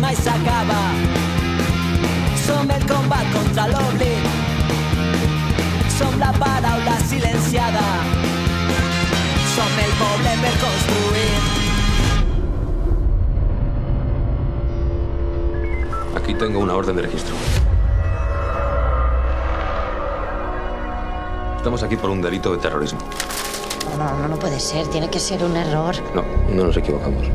mai s'acaba. Som el combat contra l'oblit. Som la paraula silenciada. Som el poble per construir. Aquí tengo una orden de registro. Estamos aquí por un delito de terrorismo. No, no, no puede ser. Tiene que ser un error. No, no nos equivocamos.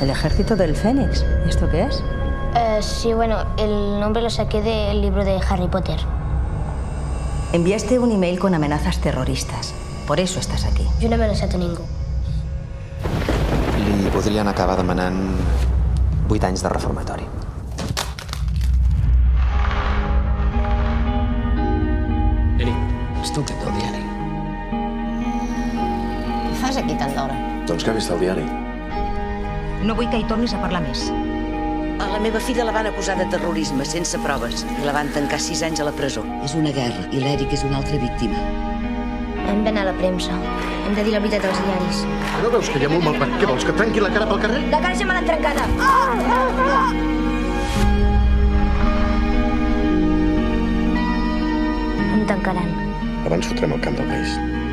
El ejército del Fénix. ¿Y esto qué es? Eh, sí, bueno, el nombre lo saqué del libro de Harry Potter. Enviaste un email con amenazas terroristas. Por eso estás aquí. Jo no he amenaçat a ningú. Li podrien acabar demanant 8 anys de reformatori. Eni, estudia't el diari. Què fas aquí tant d'hora? Doncs que ha vist el diari. No vull que hi tornis a parlar més. A la meva filla la van acusar de terrorisme sense proves i la van tancar sis anys a la presó. És una guerra i l'Eric és una altra víctima. Hem d'anar a la premsa. Hem de dir la veritat als diaris. No veus que hi ha molt mal Què vols, que et trenqui la cara pel carrer? La cara ja me l'han trencada. Em tancaran. Abans fotrem el camp del país.